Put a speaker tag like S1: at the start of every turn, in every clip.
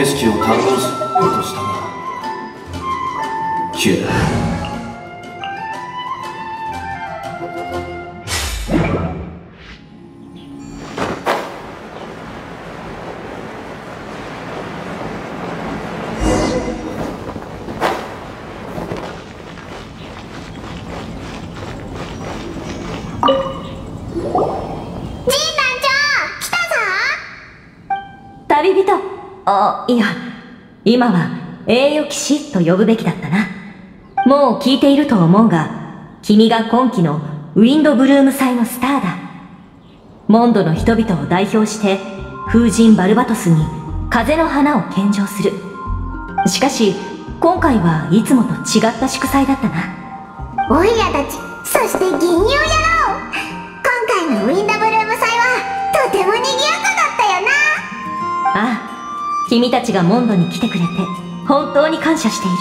S1: 景色を堪能しようとしたがキュア
S2: あ、いや、今は栄誉騎士と呼ぶべきだったな。もう聞いていると思うが、君が今季のウィンドブルーム祭のスターだ。モンドの人々を代表して、風神バルバトスに風の花を献上する。しかし、今回はいつもと違った祝祭だったな。
S3: オイラたち、そして銀融野郎今回のウィンドブルーム祭はとても賑やかだったよな
S2: ああ。君たちがモンドに来てくれて本当に感謝している。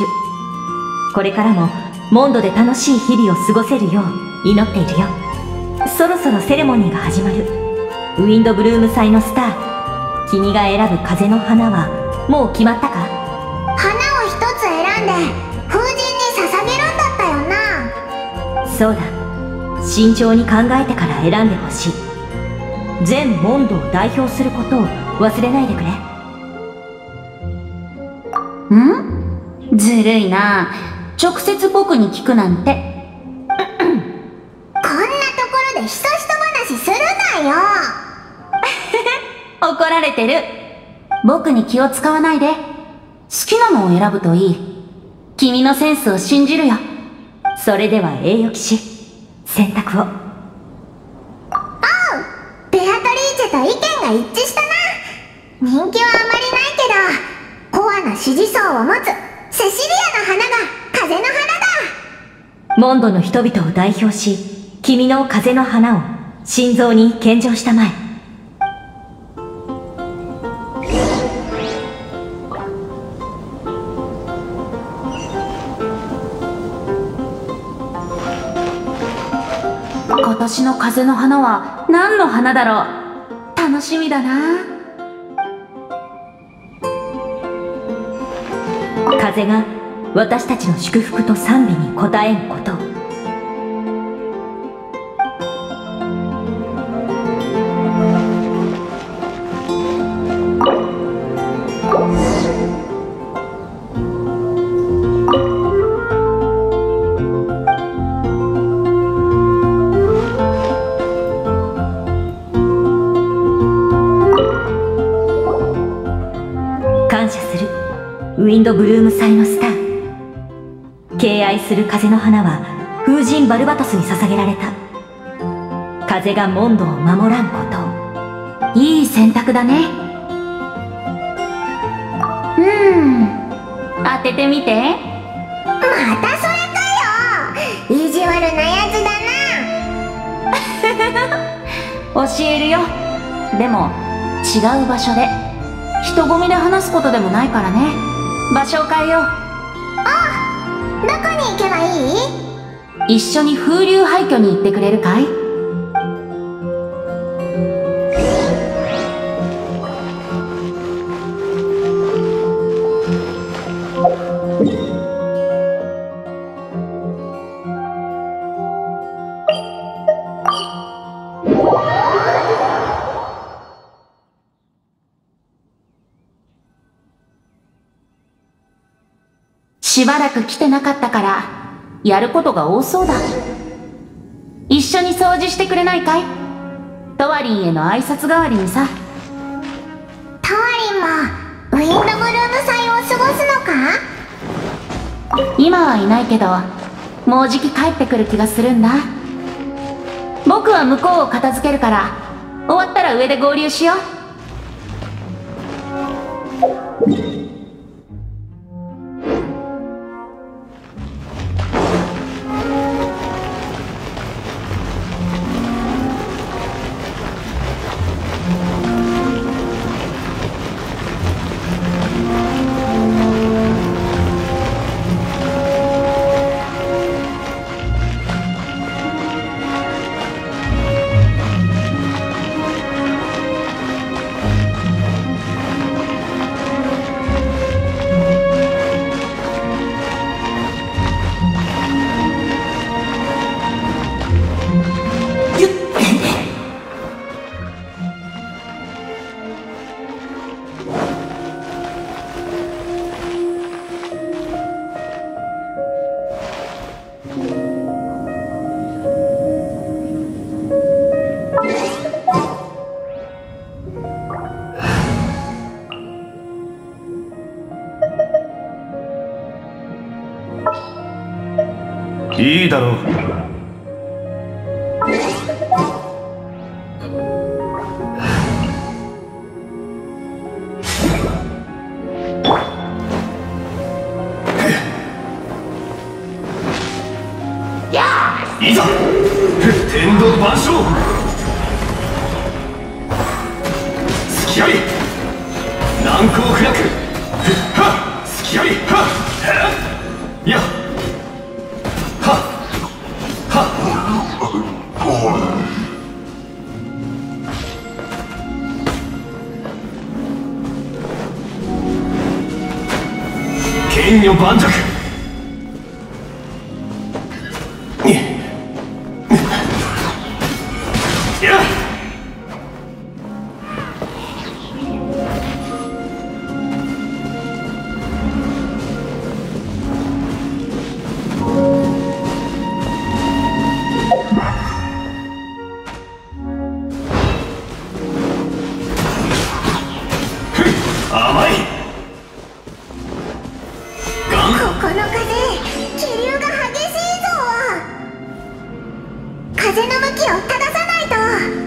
S2: これからもモンドで楽しい日々を過ごせるよう祈っているよ。そろそろセレモニーが始まる。ウィンドブルーム祭のスター。君が選ぶ風の花はもう決まったか？
S3: 花を一つ選んで風神に捧げるんだったよ
S2: な。そうだ。慎重に考えてから選んでほしい。全モンドを代表することを忘れないでくれ
S4: ん？ずるいな。直接僕に聞くなんて。
S3: こんなところでひそひそ話するなよ。
S4: 怒られてる。僕に気を使わないで。好きなのを選ぶといい。君のセンスを信じるよ。
S2: それでは栄誉騎士。選択を。おう。
S3: ベアトリーチェと意見が一致したな。人気はあまりないけどコアな支持層を持つセシリアの花が風の花だ。
S2: モンドの人々を代表し君の風の花を心臓に献上したまえ。
S4: 今年の風の花は何の花だろう？楽しみだな。
S2: 風が私たちの祝福と賛美に応えんこと。感謝する。ウィンドブルーム祭のスター。敬愛する風の花は風神バルバトスに捧げられた。風がモンドを守らんこと。
S4: いい選択だね。うん。当ててみて。
S3: またそれかよ。意地悪なやつ
S4: だな。教えるよ。でも違う場所で人混みで話すことでもないからね場所を変えよう。
S3: あどこに行けばい
S4: い？一緒に風流廃墟に行ってくれるかい？しばらく来てなかったから、やることが多そうだ。一緒に掃除してくれないかい？トワリンへの挨拶代わりにさ。
S3: トワリンも、ウィンドブルーム祭を過ごす
S4: のか？今はいないけど、もうじき帰ってくる気がするんだ。僕は向こうを片付けるから、終わったら上で合流しよう。
S1: いざ天道万象。隙あり難攻不落。はっ。隙ありはっ。はっ。やっ。ははっ剣女盤石。
S3: ここの風気流が激しいぞ。風の向きを正さないと。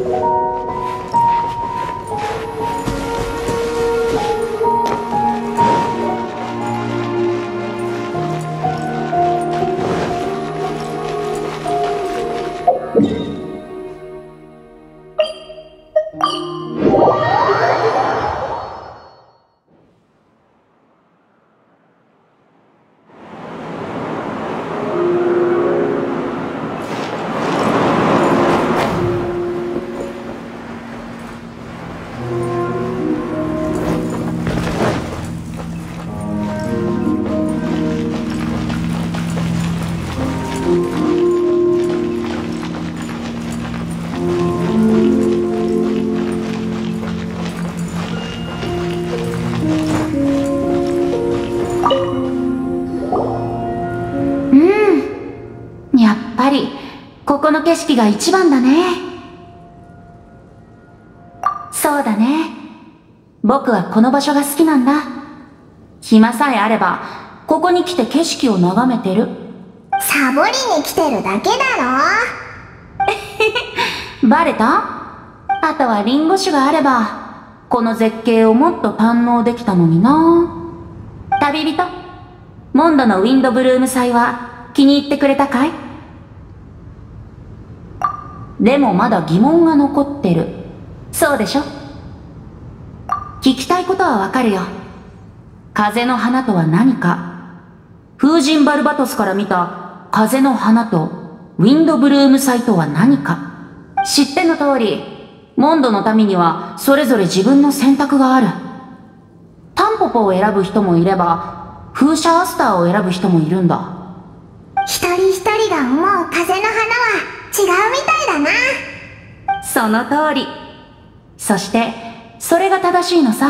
S3: you.
S4: やっぱり、ここの景色が一番だね。そうだね。僕はこの場所が好きなんだ。暇さえあれば、ここに来て景色を眺めてる。
S3: サボりに来てるだけだろ
S4: バレた？あとはリンゴ酒があれば、この絶景をもっと堪能できたのにな。旅人、モンドのウィンドブルーム祭は気に入ってくれたかい？でもまだ疑問が残ってる。そうでしょ？聞きたいことはわかるよ。風の花とは何か？風神バルバトスから見た風の花とウィンドブルーム祭とは何か？知っての通り、モンドの民にはそれぞれ自分の選択がある。タンポポを選ぶ人もいれば、風車アスターを選ぶ人もいるんだ。
S3: 一人一人が思う風の花は違うみたいだな。
S4: その通り。そして、それが正しいのさ。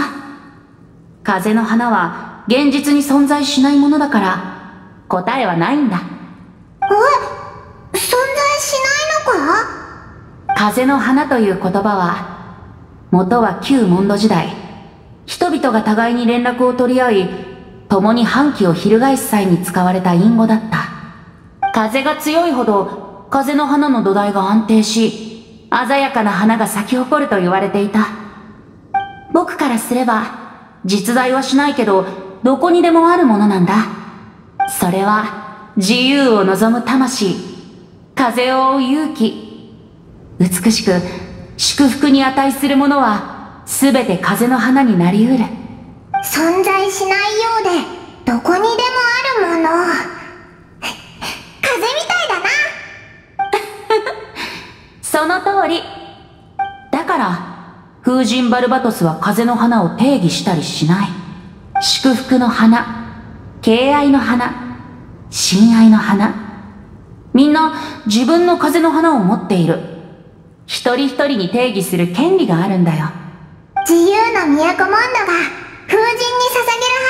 S4: 風の花は現実に存在しないものだから、答えはないんだ。
S3: え存在しないのか？
S4: 風の花という言葉は、元は旧モンド時代、人々が互いに連絡を取り合い、共に反旗を翻す際に使われた隠語だった。風が強いほど、風の花の土台が安定し、鮮やかな花が咲き誇ると言われていた。僕からすれば、実在はしないけど、どこにでもあるものなんだ。それは、自由を望む魂、風を追う勇気、美しく祝福に値するものは全て風の花になりうる
S3: 存在しないようで、どこにでもあるもの。
S4: 通り。だから風神バルバトスは風の花を定義したりしない。祝福の花敬愛の花親愛の花。みんな自分の風の花を持っている。一人一人に定義する権利があるんだよ。
S3: 自由の都モンドが風神に捧げる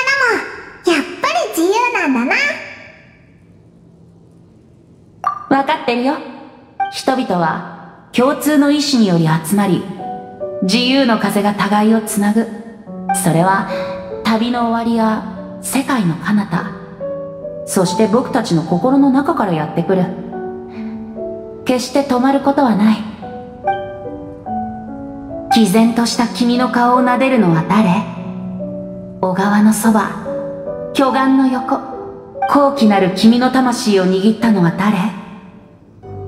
S3: 花も、やっぱり自由なんだな。
S4: わかってるよ。人々は共通の意志により集まり、自由の風が互いをつなぐ。それは旅の終わりや世界の彼方、そして僕たちの心の中からやってくる。決して止まることはない。毅然とした君の顔を撫でるのは誰？小川のそば、巨岩の横、高貴なる君の魂を握ったのは誰？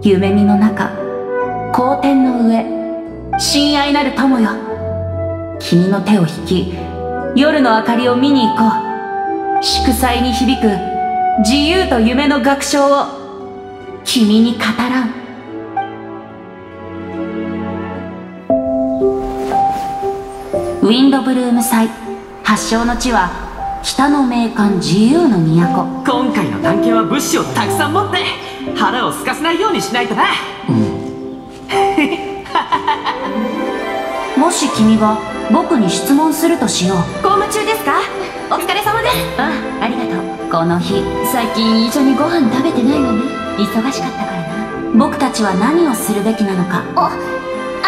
S4: 夢見の中、光天の上、親愛なる友よ。君の手を引き、夜の明かりを見に行こう。祝祭に響く、自由と夢の楽章を、君に語らん。ウィンドブルーム祭、発祥の地は、北の名館自由の都。
S5: 今回の探検は物資をたくさん持って腹を空かせないようにしないとな
S4: もし君が僕に質問するとしよう。
S2: 公務中ですか？お疲れ様です。
S4: あ、ありがとう。この日、
S2: 最近一緒にご飯食べてないわね。忙しかったからな。
S4: 僕たちは何をするべきなのか。
S3: お、ア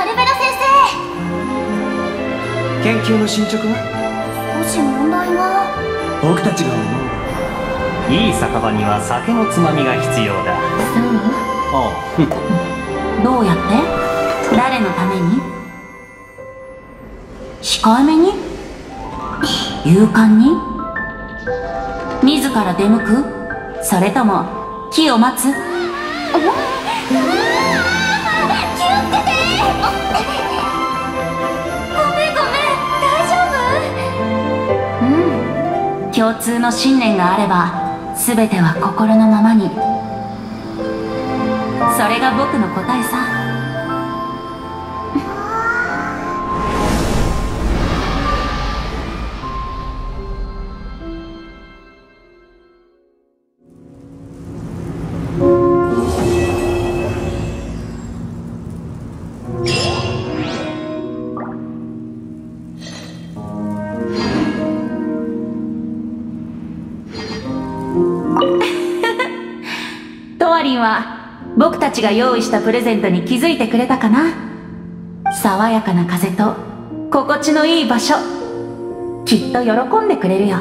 S3: ルベラ先
S5: 研究の進捗は？
S3: 生少し問題が。
S5: 僕たちが思う。
S1: いい酒場には酒のつまみが必要だ。
S2: そう？
S1: おう
S4: どうやって？誰のために？控えめに？勇敢に？自ら出向く？それとも木を待つ？
S3: 気をつけて。ごめんごめん、大丈夫？
S4: うん。共通の信念があれば全ては心のままに。それが僕の答えさ僕たちが用意したプレゼントに気づいてくれたかな？爽やかな風と心地のいい場所。きっと喜んでくれるよ。